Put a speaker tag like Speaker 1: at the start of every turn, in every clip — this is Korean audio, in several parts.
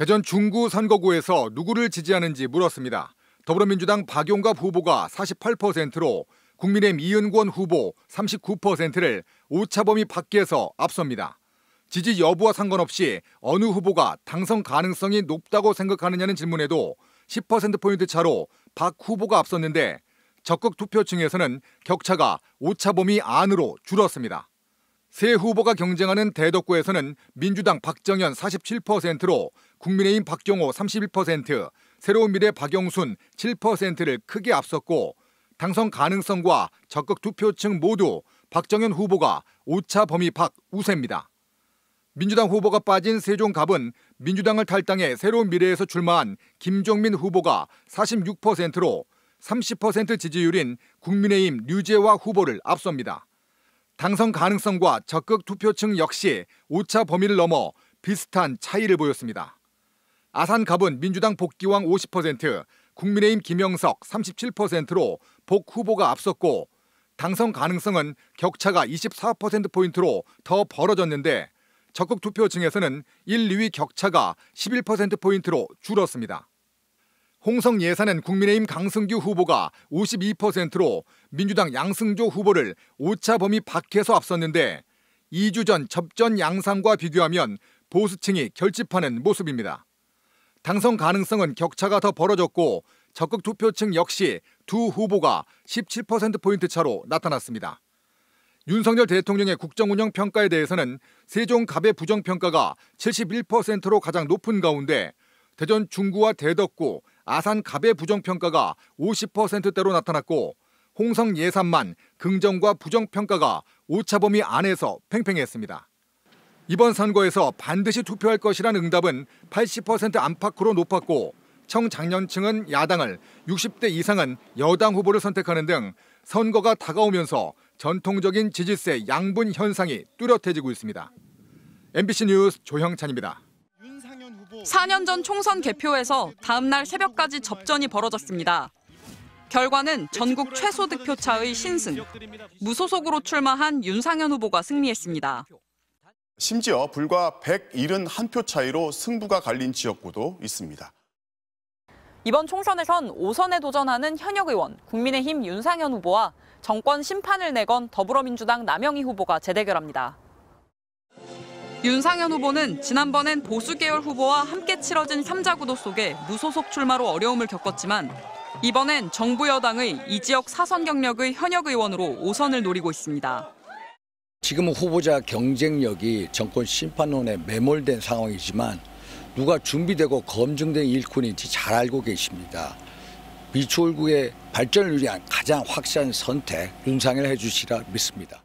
Speaker 1: 대전 중구 선거구에서 누구를 지지하는지 물었습니다. 더불어민주당 박용갑 후보가 48%로 국민의힘 이은권 후보 39%를 오차 범위 밖에서 앞섭니다. 지지 여부와 상관없이 어느 후보가 당선 가능성이 높다고 생각하느냐는 질문에도 10%포인트 차로 박 후보가 앞섰는데 적극 투표층에서는 격차가 오차 범위 안으로 줄었습니다. 세 후보가 경쟁하는 대덕구에서는 민주당 박정현 47%로 국민의힘 박경호 31%, 새로운 미래 박영순 7%를 크게 앞섰고 당선 가능성과 적극 투표층 모두 박정현 후보가 오차 범위 밖 우세입니다. 민주당 후보가 빠진 세종갑은 민주당을 탈당해 새로운 미래에서 출마한 김종민 후보가 46%로 30% 지지율인 국민의힘 류재화 후보를 앞섭니다. 당선 가능성과 적극 투표층 역시 오차 범위를 넘어 비슷한 차이를 보였습니다. 아산 갑은 민주당 복귀왕 50%, 국민의힘 김영석 37%로 복 후보가 앞섰고 당선 가능성은 격차가 24%포인트로 더 벌어졌는데 적극 투표층에서는 1, 2위 격차가 11%포인트로 줄었습니다. 홍성 예산은 국민의힘 강승규 후보가 52%로 민주당 양승조 후보를 오차 범위 밖에서 앞섰는데 2주 전 접전 양상과 비교하면 보수층이 결집하는 모습입니다. 당선 가능성은 격차가 더 벌어졌고 적극 투표층 역시 두 후보가 17%포인트 차로 나타났습니다. 윤석열 대통령의 국정 운영 평가에 대해서는 세종갑의 부정평가가 71%로 가장 높은 가운데 대전 중구와 대덕구, 아산 갑의 부정평가가 50%대로 나타났고 홍성 예산만 긍정과 부정평가가 오차범위 안에서 팽팽했습니다. 이번 선거에서 반드시 투표할 것이란 응답은 80% 안팎으로 높았고 청장년층은 야당을 60대 이상은 여당 후보를 선택하는 등 선거가 다가오면서 전통적인 지지세 양분 현상이 뚜렷해지고 있습니다. MBC 뉴스 조형찬입니다.
Speaker 2: 4년 전 총선 개표에서 다음 날 새벽까지 접전이 벌어졌습니다. 결과는 전국 최소 득표차의 신승, 무소속으로 출마한 윤상현 후보가 승리했습니다.
Speaker 3: 심지어 불과 171표 차이로 승부가 갈린 지역구도 있습니다.
Speaker 2: 이번 총선에선 5선에 도전하는 현역 의원 국민의힘 윤상현 후보와 정권 심판을 내건 더불어민주당 남영희 후보가 재대결합니다. 윤상현 후보는 지난번엔 보수 계열 후보와 함께 치러진 3자 구도 속에 무소속 출마로 어려움을 겪었지만 이번엔 정부 여당의 이 지역 사선 경력의 현역 의원으로 5선을 노리고 있습니다.
Speaker 4: 지금은 후보자 경쟁력이 정권 심판론에 매몰된 상황이지만 누가 준비되고 검증된 일꾼인지 잘 알고 계십니다. 미추홀구의 발전을 위한 가장 확실한 선택 윤상현 해주시라 믿습니다.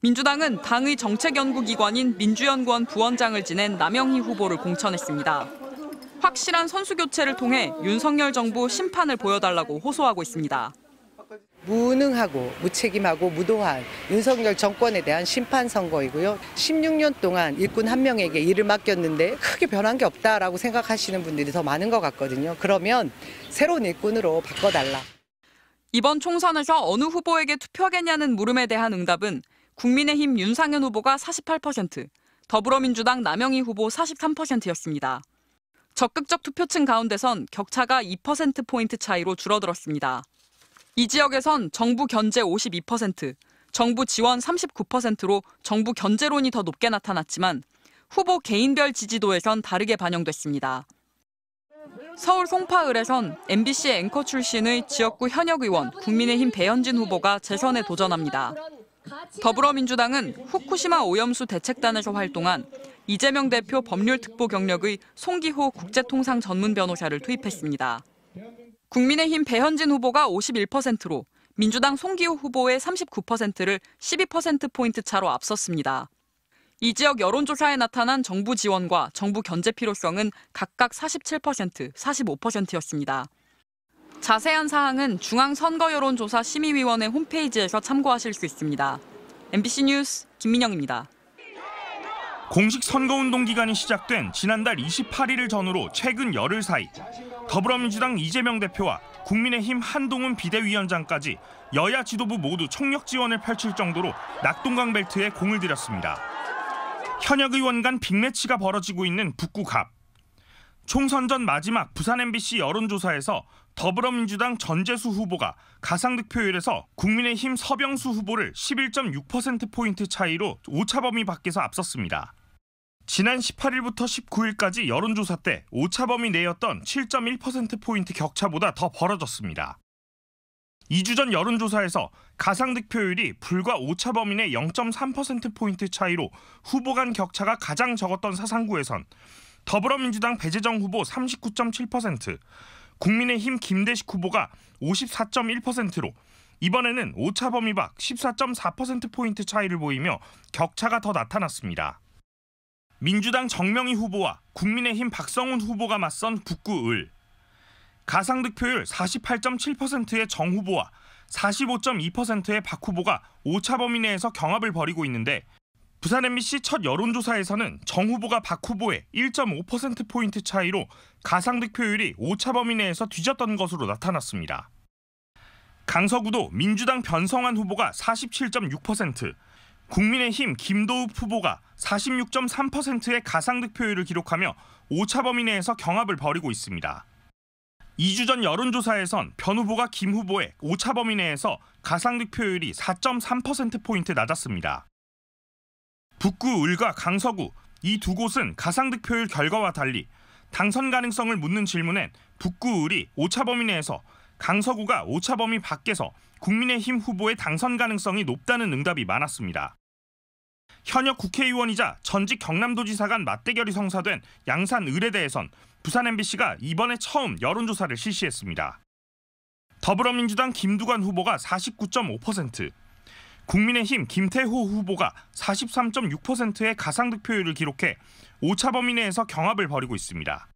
Speaker 2: 민주당은 당의 정책연구기관인 민주연구원 부원장을 지낸 남영희 후보를 공천했습니다. 확실한 선수 교체를 통해 윤석열 정부 심판을 보여달라고 호소하고 있습니다.
Speaker 5: 무능하고 무책임하고 무도한 윤석열 정권에 대한 심판 선거이고요. 16년 동안 일꾼 한 명에게 일을 맡겼는데 크게 변한 게 없다라고 생각하시는 분들이 더 많은 것 같거든요. 그러면 새로운 일꾼으로 바꿔달라.
Speaker 2: 이번 총선에서 어느 후보에게 투표하겠냐는 물음에 대한 응답은 국민의힘 윤상현 후보가 48%, 더불어민주당 남영희 후보 43%였습니다. 적극적 투표층 가운데선 격차가 2%포인트 차이로 줄어들었습니다. 이 지역에선 정부 견제 52%, 정부 지원 39%로 정부 견제론이 더 높게 나타났지만 후보 개인별 지지도에선 다르게 반영됐습니다. 서울 송파을에선 MBC 앵커 출신의 지역구 현역 의원 국민의힘 배현진 후보가 재선에 도전합니다. 더불어민주당은 후쿠시마 오염수 대책단에서 활동한 이재명 대표 법률특보 경력의 송기호 국제통상 전문 변호사를 투입했습니다. 국민의힘 배현진 후보가 51%로 민주당 송기호 후보의 39%를 12%포인트 차로 앞섰습니다. 이 지역 여론조사에 나타난 정부 지원과 정부 견제 필요성은 각각 47%, 45%였습니다. 자세한 사항은 중앙선거여론조사 심의위원회 홈페이지에서 참고하실 수 있습니다. MBC 뉴스 김민영입니다.
Speaker 6: 공식 선거운동 기간이 시작된 지난달 28일을 전후로 최근 열흘 사이 더불어민주당 이재명 대표와 국민의힘 한동훈 비대위원장까지 여야 지도부 모두 총력 지원을 펼칠 정도로 낙동강 벨트에 공을 들였습니다. 현역 의원 간 빅매치가 벌어지고 있는 북구갑. 총선 전 마지막 부산 MBC 여론조사에서 더불어민주당 전재수 후보가 가상 득표율에서 국민의힘 서병수 후보를 11.6%포인트 차이로 오차범위 밖에서 앞섰습니다. 지난 18일부터 19일까지 여론조사 때 오차범위 내였던 7.1%포인트 격차보다 더 벌어졌습니다. 2주 전 여론조사에서 가상 득표율이 불과 오차범위 내 0.3%포인트 차이로 후보 간 격차가 가장 적었던 사상구에선 더불어민주당 배재정 후보 39.7%, 국민의힘 김대식 후보가 54.1%로 이번에는 오차 범위 밖 14.4%포인트 차이를 보이며 격차가 더 나타났습니다. 민주당 정명희 후보와 국민의힘 박성훈 후보가 맞선 북구을 가상 득표율 48.7%의 정 후보와 45.2%의 박 후보가 오차 범위 내에서 경합을 벌이고 있는데 부산 MBC 첫 여론조사에서는 정 후보가 박 후보의 1.5%포인트 차이로 가상 득표율이 오차 범위 내에서 뒤졌던 것으로 나타났습니다. 강서구도 민주당 변성환 후보가 47.6%, 국민의힘 김도읍 후보가 46.3%의 가상 득표율을 기록하며 오차 범위 내에서 경합을 벌이고 있습니다. 2주 전 여론조사에선 변 후보가 김 후보의 오차 범위 내에서 가상 득표율이 4.3%포인트 낮았습니다. 북구, 을과 강서구 이 두 곳은 가상 득표율 결과와 달리 당선 가능성을 묻는 질문엔 북구, 을이 오차 범위 내에서 강서구가 오차 범위 밖에서 국민의힘 후보의 당선 가능성이 높다는 응답이 많았습니다. 현역 국회의원이자 전직 경남도지사 간 맞대결이 성사된 양산 대해선 부산 MBC가 이번에 처음 여론조사를 실시했습니다. 더불어민주당 김두관 후보가 49.5%, 국민의힘 김태호 후보가 43.6%의 가상 득표율을 기록해 오차 범위 내에서 경합을 벌이고 있습니다.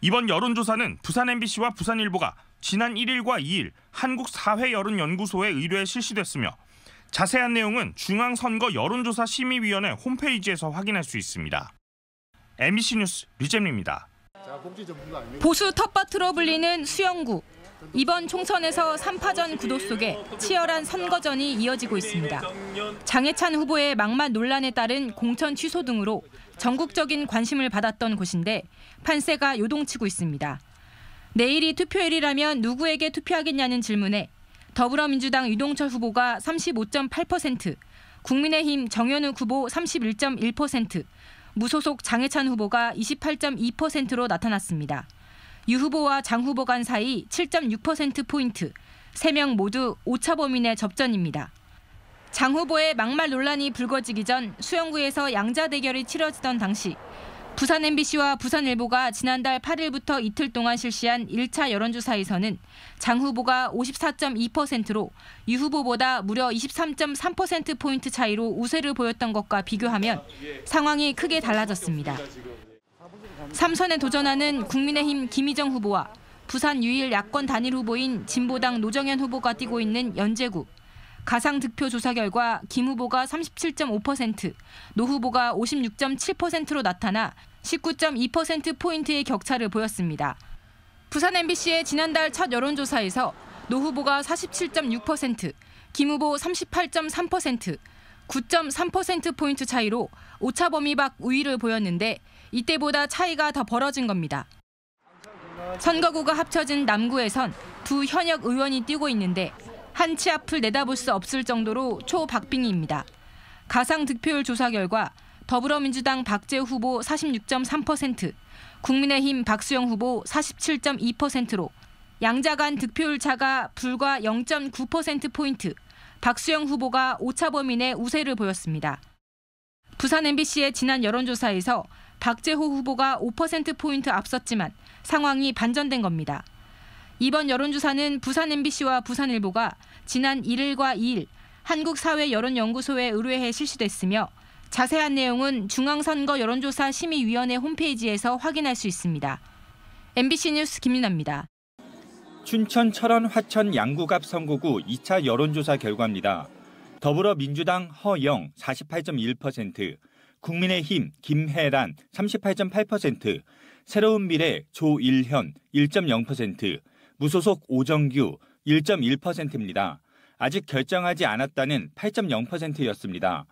Speaker 6: 이번 여론조사는 부산 MBC와 부산일보가 지난 1일과 2일 한국사회 여론연구소에 의뢰해 실시됐으며 자세한 내용은 중앙선거 여론조사 심의위원회 홈페이지에서 확인할 수 있습니다. MBC 뉴스 리잼입니다.
Speaker 7: 보수 텃밭으로 불리는 수영구. 이번 총선에서 3파전 구도 속에 치열한 선거전이 이어지고 있습니다. 장해찬 후보의 막말 논란에 따른 공천 취소 등으로 전국적인 관심을 받았던 곳인데 판세가 요동치고 있습니다. 내일이 투표일이라면 누구에게 투표하겠냐는 질문에 더불어민주당 유동철 후보가 35.8%, 국민의힘 정현우 후보 31.1%, 무소속 장해찬 후보가 28.2%로 나타났습니다. 유 후보와 장 후보 간 사이 7.6%포인트, 3명 모두 오차 내 접전입니다. 장 후보의 막말 논란이 불거지기 전 수영구에서 양자 대결이 치러지던 당시 부산 MBC와 부산일보가 지난달 8일부터 이틀 동안 실시한 1차 여론조사에서는 장 후보가 54.2%로 유 후보보다 무려 23.3%포인트 차이로 우세를 보였던 것과 비교하면 상황이 크게 달라졌습니다. 3선에 도전하는 국민의힘 김희정 후보와 부산 유일 야권 단일 후보인 진보당 노정현 후보가 뛰고 있는 연제구. 가상 득표 조사 결과 김 후보가 37.5%, 노 후보가 56.7%로 나타나 19.2%포인트의 격차를 보였습니다. 부산 MBC의 지난달 첫 여론조사에서 노 후보가 47.6%, 김 후보 38.3%, 9.3%포인트 차이로 오차 범위 밖 우위를 보였는데 이때보다 차이가 더 벌어진 겁니다. 선거구가 합쳐진 남구에선 두 현역 의원이 뛰고 있는데 한 치 앞을 내다볼 수 없을 정도로 초박빙입니다. 가상 득표율 조사 결과 더불어민주당 박재우 후보 46.3%, 국민의힘 박수영 후보 47.2%로 양자 간 득표율 차가 불과 0.9%포인트, 박수영 후보가 오차 범위 내 우세를 보였습니다. 부산 MBC의 지난 여론조사에서 박재호 후보가 5%포인트 앞섰지만 상황이 반전된 겁니다. 이번 여론조사는 부산 MBC와 부산일보가 지난 1일과 2일 한국사회여론연구소에 의뢰해 실시됐으며 자세한 내용은 중앙선거 여론조사 심의위원회 홈페이지에서 확인할 수 있습니다. MBC 뉴스 김윤아입니다.
Speaker 8: 춘천 철원 화천 양구갑 선거구 2차 여론조사 결과입니다. 더불어민주당 허영 48.1%, 국민의힘 김혜란 38.8%, 새로운 미래 조일현 1.0%, 무소속 오정규 1.1%입니다. 아직 결정하지 않았다는 8.0%였습니다.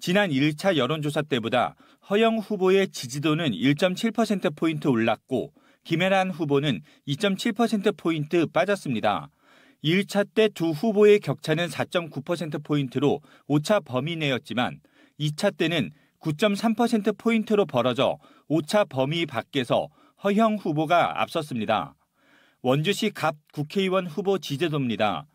Speaker 8: 지난 1차 여론조사 때보다 허영 후보의 지지도는 1.7%포인트 올랐고 김혜란 후보는 2.7%포인트 빠졌습니다. 1차 때 두 후보의 격차는 4.9%포인트로 5차 범위 내였지만 2차 때는 9.3%포인트로 벌어져 5차 범위 밖에서 허영 후보가 앞섰습니다. 원주시 갑 국회의원 후보 지지도입니다.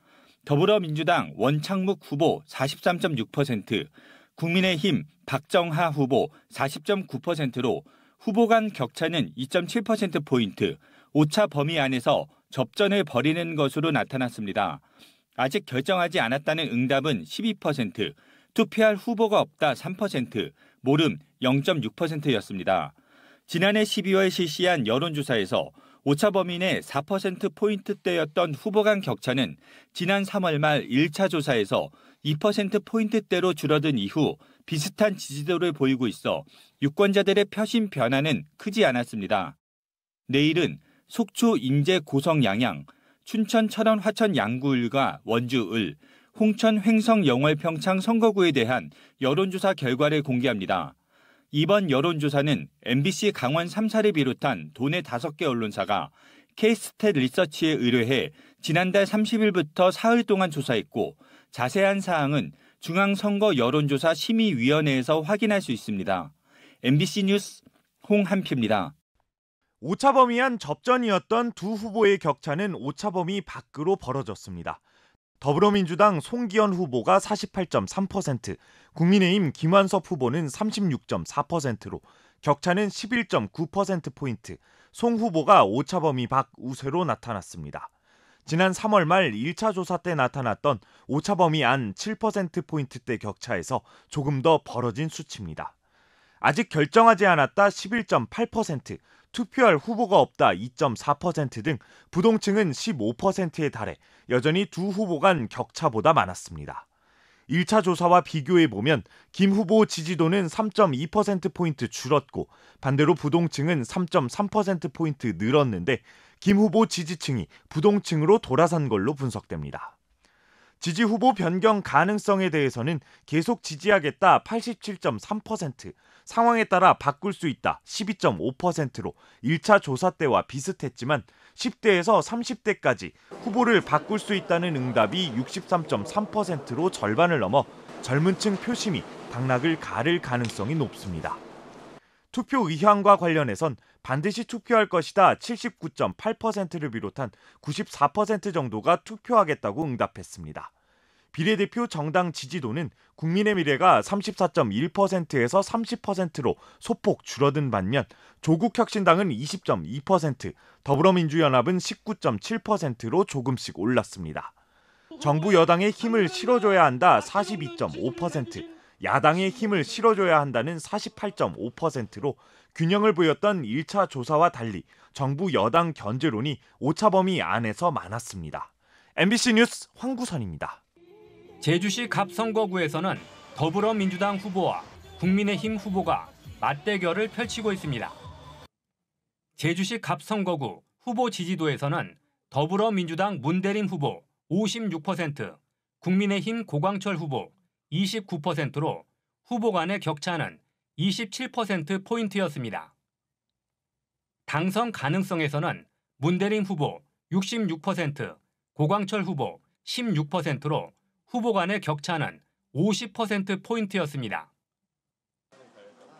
Speaker 8: 더불어민주당 원창묵 후보 43.6%, 국민의힘 박정하 후보 40.9%로 후보 간 격차는 2.7%포인트, 5차 범위 안에서 접전을 벌이는 것으로 나타났습니다. 아직 결정하지 않았다는 응답은 12%, 투표할 후보가 없다 3%, 모름 0.6%였습니다. 지난해 12월 실시한 여론조사에서 오차 범위 내 4%포인트대였던 후보 간 격차는 지난 3월 말 1차 조사에서 2%포인트대로 줄어든 이후 비슷한 지지도를 보이고 있어 유권자들의 표심 변화는 크지 않았습니다. 내일은 속초 인제 고성 양양, 춘천 철원 화천 양구을과 원주 을, 홍천 횡성 영월 평창 선거구에 대한 여론조사 결과를 공개합니다. 이번 여론조사는 MBC 강원 3사를 비롯한 도내 5개 언론사가 케이스탯 리서치에 의뢰해 지난달 30일부터 사흘 동안 조사했고 자세한 사항은 중앙선거 여론조사 심의위원회에서 확인할 수 있습니다. MBC 뉴스 홍한표입니다.
Speaker 9: 오차 범위 안 접전이었던 두 후보의 격차는 오차 범위 밖으로 벌어졌습니다. 더불어민주당 송기현 후보가 48.3%, 국민의힘 김완섭 후보는 36.4%로 격차는 11.9%포인트, 송 후보가 오차 범위 밖 우세로 나타났습니다. 지난 3월 말 1차 조사 때 나타났던 오차 범위 안 7%포인트대 격차에서 조금 더 벌어진 수치입니다. 아직 결정하지 않았다 11.8%, 투표할 후보가 없다 2.4%등 부동층은 15%에 달해 여전히 두 후보 간 격차보다 많았습니다. 1차 조사와 비교해 보면 김 후보 지지도는 3.2%포인트 줄었고 반대로 부동층은 3.3%포인트 늘었는데 김 후보 지지층이 부동층으로 돌아선 걸로 분석됩니다. 지지 후보 변경 가능성에 대해서는 계속 지지하겠다 87.3%, 상황에 따라 바꿀 수 있다 12.5%로 1차 조사 때와 비슷했지만 10대에서 30대까지 후보를 바꿀 수 있다는 응답이 63.3%로 절반을 넘어 젊은 층 표심이 당락을 가를 가능성이 높습니다. 투표 의향과 관련해선 반드시 투표할 것이다 79.8%를 비롯한 94% 정도가 투표하겠다고 응답했습니다. 비례대표 정당 지지도는 국민의 미래가 34.1%에서 30%로 소폭 줄어든 반면 조국혁신당은 20.2%, 더불어민주연합은 19.7%로 조금씩 올랐습니다. 정부 여당의 힘을 실어줘야 한다 42.5%, 야당의 힘을 실어줘야 한다는 48.5%로 균형을 보였던 1차 조사와 달리 정부 여당 견제론이 오차 범위 안에서 많았습니다. MBC 뉴스 황구선입니다.
Speaker 10: 제주시 갑선거구에서는 더불어민주당 후보와 국민의힘 후보가 맞대결을 펼치고 있습니다. 제주시 갑선거구 후보 지지도에서는 더불어민주당 문대림 후보 56%, 국민의힘 고광철 후보 29%로 후보 간의 격차는 27%포인트였습니다. 당선 가능성에서는 문대림 후보 66%, 고광철 후보 16%로 후보 간의 격차는 50%포인트였습니다.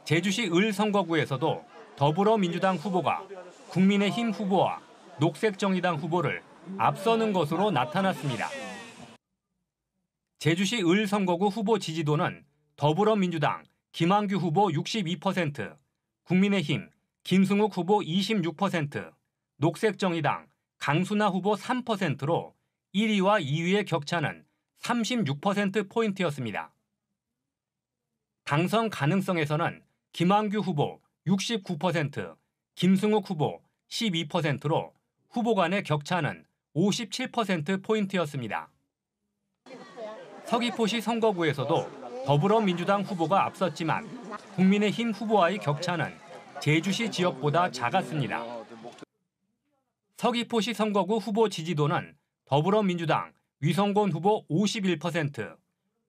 Speaker 10: 제주시 을 선거구에서도 더불어민주당 후보가 국민의힘 후보와 녹색정의당 후보를 앞서는 것으로 나타났습니다. 제주시 을 선거구 후보 지지도는 더불어민주당 김한규 후보 62%, 국민의힘 김승욱 후보 26%, 녹색정의당 강순하 후보 3%로 1위와 2위의 격차는 36%포인트였습니다. 당선 가능성에서는 김한규 후보 69%, 김승욱 후보 12%로 후보 간의 격차는 57%포인트였습니다. 서귀포시 선거구에서도 더불어민주당 후보가 앞섰지만 국민의힘 후보와의 격차는 제주시 지역보다 작았습니다. 서귀포시 선거구 후보 지지도는 더불어민주당 위성곤 후보 51%,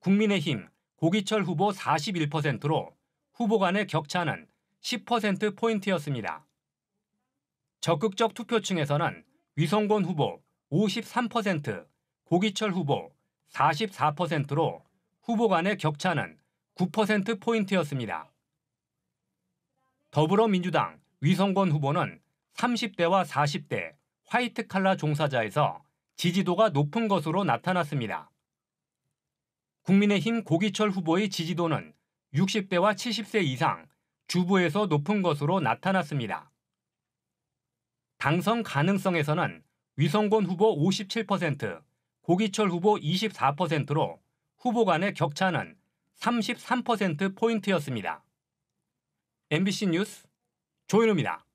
Speaker 10: 국민의힘 고기철 후보 41%로 후보 간의 격차는 10%포인트였습니다. 적극적 투표층에서는 위성권 후보 53%, 고기철 후보 44%로 후보 간의 격차는 9%포인트였습니다. 더불어민주당 위성권 후보는 30대와 40대 화이트 칼라 종사자에서 지지도가 높은 것으로 나타났습니다. 국민의힘 고기철 후보의 지지도는 60대와 70세 이상 주부에서 높은 것으로 나타났습니다. 당선 가능성에서는 위성곤 후보 57%, 고기철 후보 24%로 후보 간의 격차는 33%포인트였습니다. MBC 뉴스 조인우입니다.